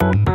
Bye.